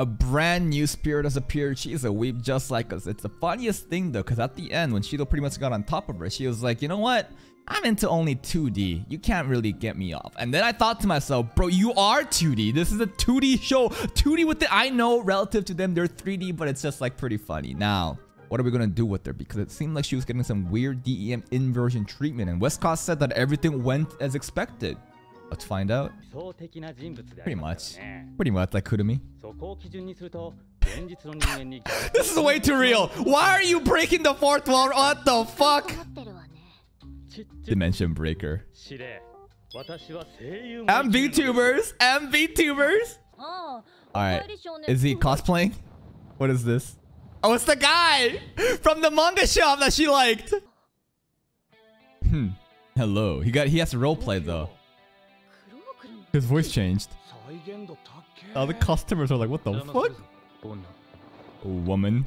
A brand new spirit has appeared. She's a weep just like us. It's the funniest thing though, because at the end, when Shido pretty much got on top of her, she was like, you know what? I'm into only 2D. You can't really get me off. And then I thought to myself, bro, you are 2D. This is a 2D show. 2D with it. I know relative to them, they're 3D, but it's just like pretty funny. Now, what are we gonna do with her? Because it seemed like she was getting some weird DEM inversion treatment. And Westcott said that everything went as expected. Let's find out. Pretty much. Pretty much like Kurumi. This is way too real. Why are you breaking the fourth wall? What the fuck? Dimension breaker. I'm VTubers. I'm VTubers. Alright. Is he cosplaying? What is this? Oh, it's the guy from the manga shop that she liked. Hmm. Hello. He got he has to roleplay though. His voice changed. All the customers are like, what the fuck? Woman.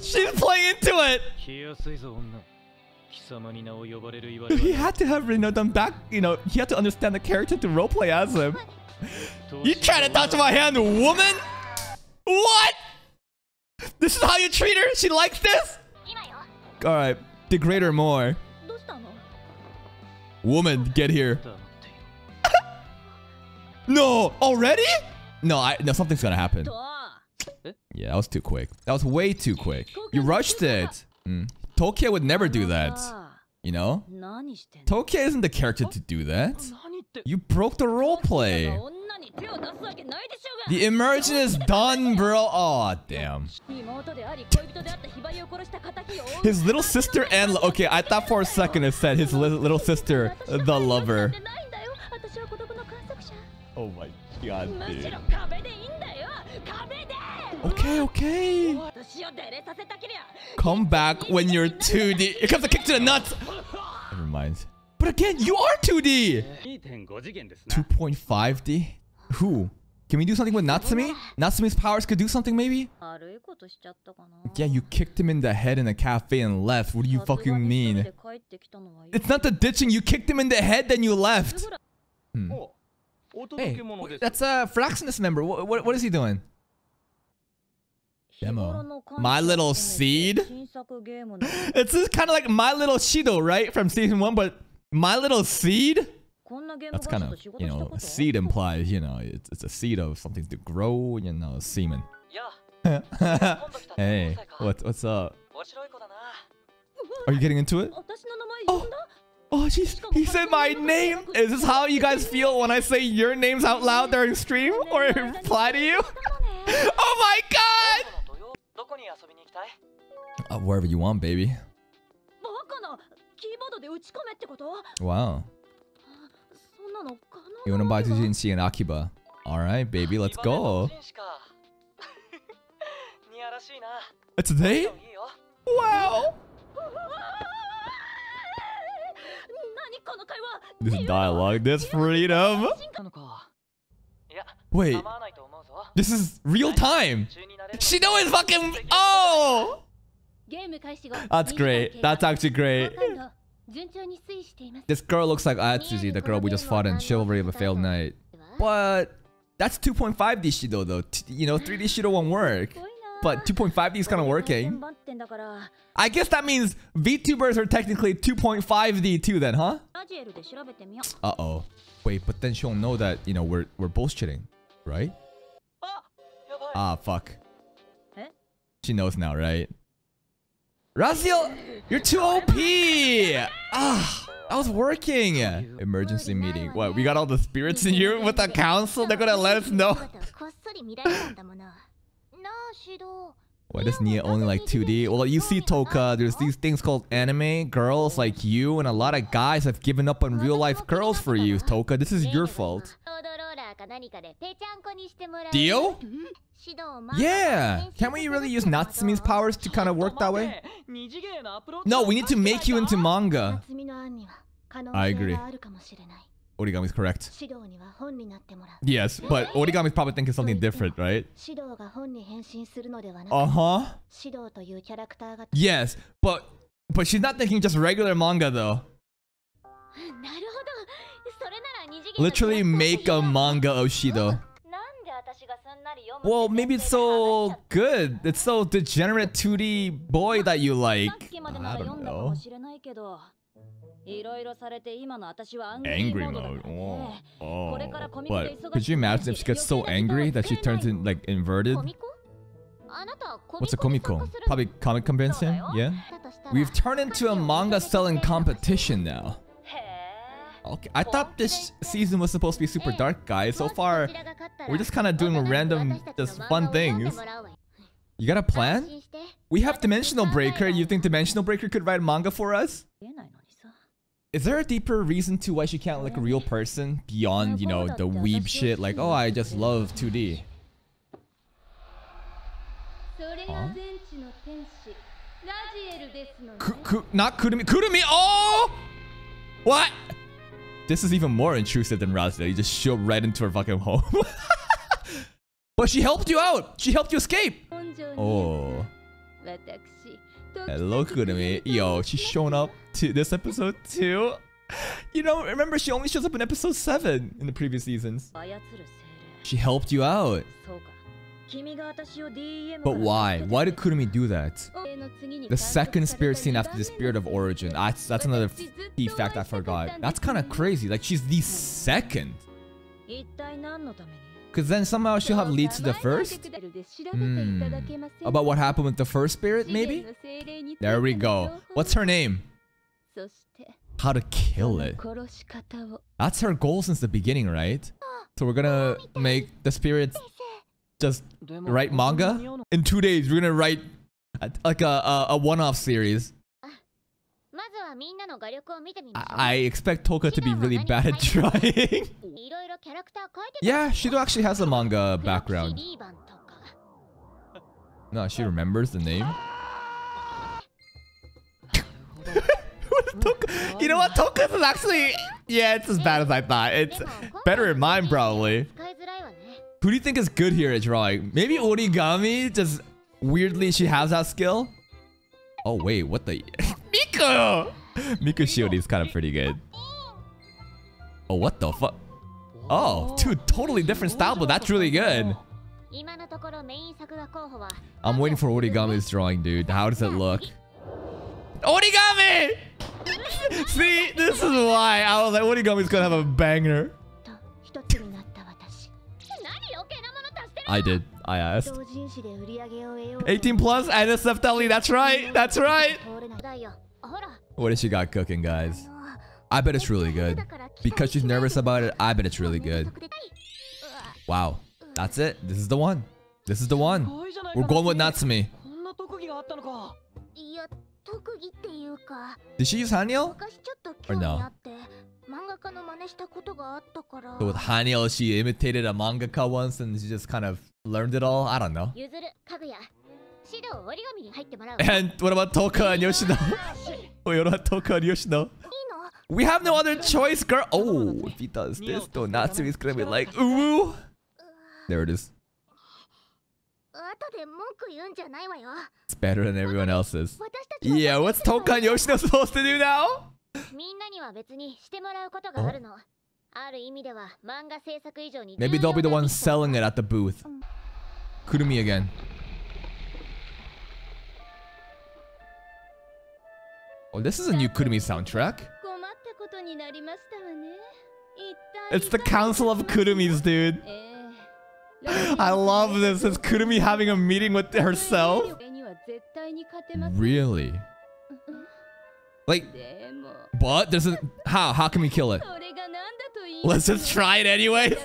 She's playing into it. He had to have you know done back. You know, he had to understand the character to roleplay as him. You trying to touch my hand, woman? What? This is how you treat her? She likes this? All right, degrade her more. Woman, get here. no, already? No, I no something's gonna happen. Yeah, that was too quick. That was way too quick. You rushed it. Mm. Tokia would never do that. You know? Tokyo isn't the character to do that. You broke the roleplay. The immersion is done, bro. Oh, damn. His little sister and... Okay, I thought for a second it said his li little sister, the lover. Oh my god, dude. Okay, okay. Come back when you're 2D. It comes a kick to the nuts. Never mind. But again, you are 2D. 2.5D? Who? Can we do something with Natsumi? Natsumi's powers could do something maybe? Yeah, you kicked him in the head in a cafe and left. What do you fucking mean? It's not the ditching. You kicked him in the head, then you left. Hmm. Hey, that's a Fraxinus member. What, what, what is he doing? Demo. My Little Seed? It's just kind of like My Little Shido, right? From season one, but My Little Seed? That's kind of, you know, seed implies, you know, it's, it's a seed of something to grow, you know, semen. hey, what, what's up? Are you getting into it? Oh, oh jeez, he said my name. Is this how you guys feel when I say your names out loud during stream or reply to you? oh my god! Uh, wherever you want, baby. Wow. You wanna buy Jinshi and Akiba? Alright, baby, let's go. It's uh, today? Wow! This dialogue, this freedom! Wait, this is real time! Shido is fucking... Oh! That's great. That's actually great. This girl looks like Atsushi, the girl we just fought in Chivalry of a Failed Knight. But that's 2.5D Shido though. T you know, 3D Shido won't work. But 2.5D is kind of working. I guess that means VTubers are technically 2.5D too then, huh? Uh-oh. Wait, but then she'll know that, you know, we're, we're bullshitting, right? Ah, fuck. She knows now, right? Raziel, you're too OP! Ah, I was working! Emergency meeting. What, we got all the spirits in here with the council? They're gonna let us know? Why does Nia only like 2D? Well, you see Toka, there's these things called anime. Girls like you and a lot of guys have given up on real life girls for you, Toka. This is your fault. Dio? Yeah! Can't we really use Natsumi's powers to kind of work that way? No, we need to make you into manga. I agree. Origami's correct. Yes, but Origami's probably thinking something different, right? Uh-huh. Yes, but but she's not thinking just regular manga though. Literally make a manga of Shido. Well, maybe it's so good. It's so degenerate 2D boy that you like. I don't know. Angry mode. Oh, oh. But could you imagine if she gets so angry that she turns in like inverted? What's a komiko? Probably comic convention? Yeah? We've turned into a manga selling competition now. Okay, I thought this season was supposed to be super dark, guys. So far, we're just kind of doing random, just fun things. You got a plan? We have Dimensional Breaker. You think Dimensional Breaker could write manga for us? Is there a deeper reason to why she can't like a real person beyond, you know, the weeb shit? Like, oh, I just love 2D. Huh? Ku, ku, not Kurumi. Kurumi! Oh! What? This is even more intrusive than Razda. You just show right into her fucking home. but she helped you out. She helped you escape. Oh. Hello, Kurumi. Yo, she's showing up to this episode too. You know, remember she only shows up in episode 7 in the previous seasons. She helped you out. But why? Why did Kurumi do that? The second spirit scene after the spirit of origin. That's, that's another key fact I forgot. That's kind of crazy. Like, she's the second. Because then somehow she'll have leads to the first? Hmm. About what happened with the first spirit, maybe? There we go. What's her name? How to kill it. That's her goal since the beginning, right? So we're gonna make the spirits just write manga? In two days, we're gonna write a, like a, a, a one-off series. I expect Toka to be really bad at drawing. yeah, Shido actually has a manga background. No, she remembers the name. you know what? Toka is actually... Yeah, it's as bad as I thought. It's better in mine, probably. Who do you think is good here at drawing? Maybe origami? Just weirdly, she has that skill? Oh, wait. What the... Miku! Miku Shiori is kind of pretty good. Oh, what the fuck? Oh, two totally different style, but that's really good. I'm waiting for Origami's drawing, dude. How does it look? Origami! See, this is why I was like, Origami's gonna have a banger. I did. I asked. 18 plus NSFW. That's right. That's right. What does she got cooking, guys? I bet it's really good. Because she's nervous about it, I bet it's really good. Wow. That's it. This is the one. This is the one. We're going with Natsumi. Did she use Haniel? Or no? So with Haniel, she imitated a mangaka once and she just kind of learned it all? I don't know. And what about Toka and Yoshino? Wait, what about Toka and Yoshino? We have no other choice, girl. Oh, if he does this, though, Natsumi's gonna be like, ooh. Uh, there it is. It's better than everyone else's. Yeah, what's Toka and Yoshino supposed to do now? Maybe they'll be the ones selling it at the booth. Kurumi again. Oh, this is a new Kurumi soundtrack. It's the Council of Kurumis, dude. Eh. I love this. It's Kurumi having a meeting with herself. Really? Like, but there's a how? How can we kill it? Let's just try it anyway.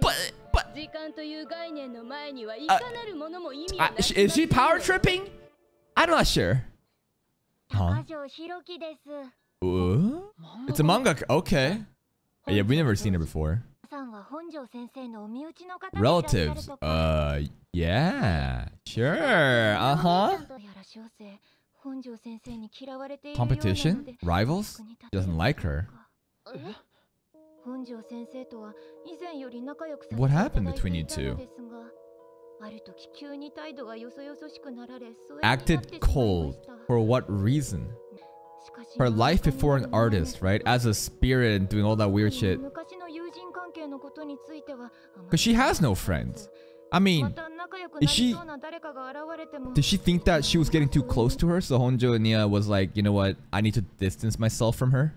but but uh, is she power tripping? I'm not sure. Huh? Uh? It's a manga. Okay. Yeah, we never seen her before. Relatives. Uh, yeah. Sure. Uh huh. Competition? Rivals? He doesn't like her. What happened between you two? Acted cold. For what reason? Her life before an artist, right? As a spirit and doing all that weird shit. Because she has no friends. I mean, is she- did she think that she was getting too close to her? So Honjo Nia was like, you know what? I need to distance myself from her.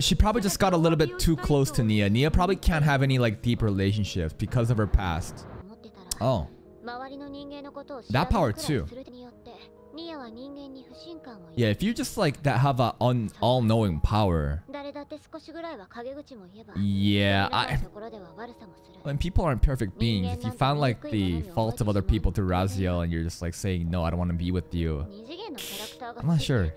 She probably just got a little bit too close to Nia. Nia probably can't have any like deep relationships because of her past. Oh, That power too. Yeah. If you just like that have a un- all-knowing power, yeah. I, when people aren't perfect beings, if you found like the faults of other people through Raziel and you're just like saying no, I don't want to be with you. I'm not sure.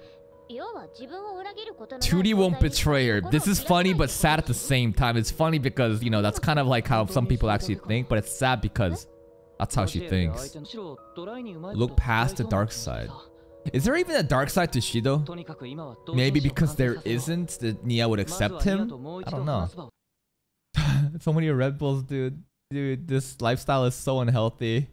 2D won't betray her. This is funny but sad at the same time. It's funny because, you know, that's kind of like how some people actually think, but it's sad because that's how she thinks. Look past the dark side. Is there even a dark side to Shido? Maybe because there isn't, that Nia would accept him? I don't know. so many Red Bulls, dude. Dude, this lifestyle is so unhealthy.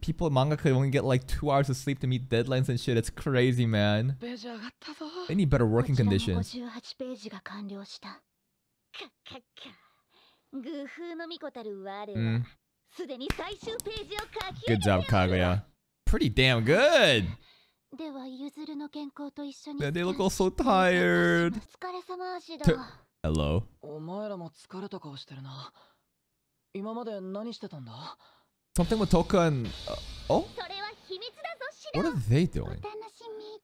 People in manga could only get like two hours of sleep to meet deadlines and shit. It's crazy, man. They need better working conditions. 58ページが完了した。かっかっか。愚風の巫女たる我は、 Mm. すでに最終ページを書き Good job, Kaguya. Pretty damn good. では、ゆずるの健康と一緒に。 Man, they look all so tired. お疲れ様シド。 T- Hello. お前らも疲れた顔してるな。今まで何してたんだ Something with Toka and... uh, oh? それは秘密だぞシド。 What are they お doing? 楽しみ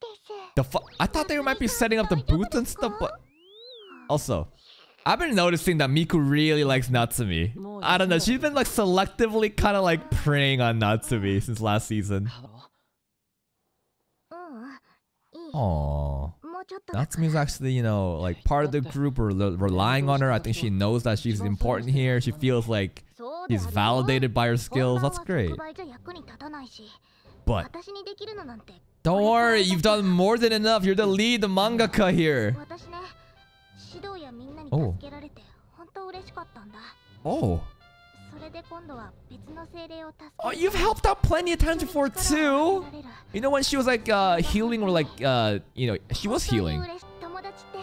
です。 The fu- I thought they might be setting up the booth and stuff, but... Also, I've been noticing that Miku really likes Natsumi. I don't know, she's been like selectively kind of like preying on Natsumi since last season. Aww. Natsumi's actually, you know, like part of the group or relying on her. I think she knows that she's important here. She feels like she's validated by her skills. That's great. But don't worry, you've done more than enough. You're the lead mangaka here. 私ね指導やみんなにおう助けられて本当嬉しかったんだ Oh. それで今度は別の精霊を助け Oh, you've helped out plenty of times before too. You know when she was like uh healing or like uh you know she was healing. 友達って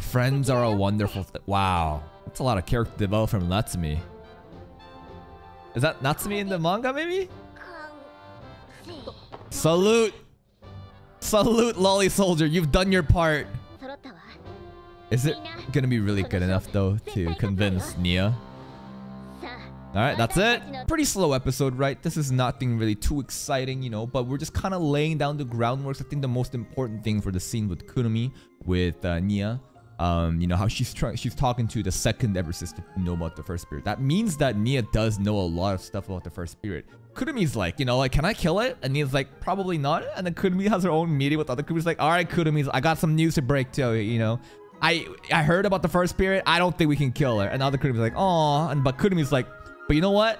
Friends are a wonderful th- wow. That's a lot of character development from Natsumi. Is that Natsumi in the manga maybe? かんせい Salute. Salute Lolly Soldier. You've done your part. Is it gonna be really good enough, though, to convince Nia? Alright, that's it. Pretty slow episode, right? This is nothing really too exciting, you know, but we're just kind of laying down the groundwork. I think the most important thing for the scene with Kurumi, with uh, Nia, um, you know, how she's she's talking to the second ever sister to know about the first spirit. That means that Nia does know a lot of stuff about the first spirit. Kurumi's like, you know, like, can I kill it? And Nia's like, probably not. And then Kurumi has her own meeting with other Kurumi's like, all right, Kurumi's, I got some news to break to you, you know. I I heard about the first spirit. I don't think we can kill her. And the other Kurumi's like, oh, and but Kurumi's like, but you know what?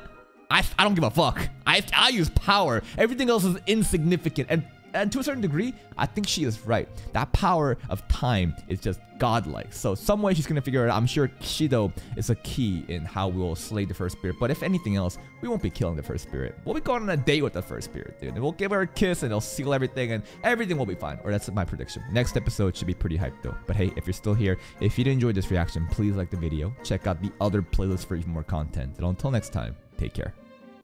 I, I don't give a fuck. I, I use power. Everything else is insignificant. And and to a certain degree, I think she is right. That power of time is just godlike. So some way she's gonna figure it out. I'm sure Shido is a key in how we will slay the first spirit. But if anything else, we won't be killing the first spirit. We'll be going on a date with the first spirit, dude. And we'll give her a kiss and it'll seal everything and everything will be fine. Or that's my prediction. Next episode should be pretty hyped though. But hey, if you're still here, if you did enjoy this reaction, please like the video. Check out the other playlist for even more content. And until next time, take care.